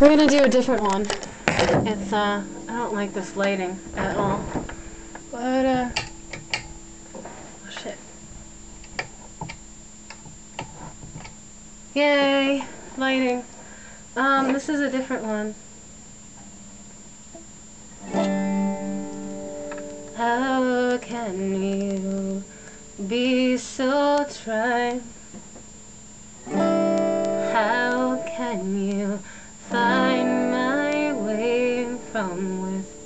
We're gonna do a different one. It's, uh, I don't like this lighting at all. But, uh, oh shit. Yay, lighting. Um, this is a different one. How can you be so trying? How can you come with.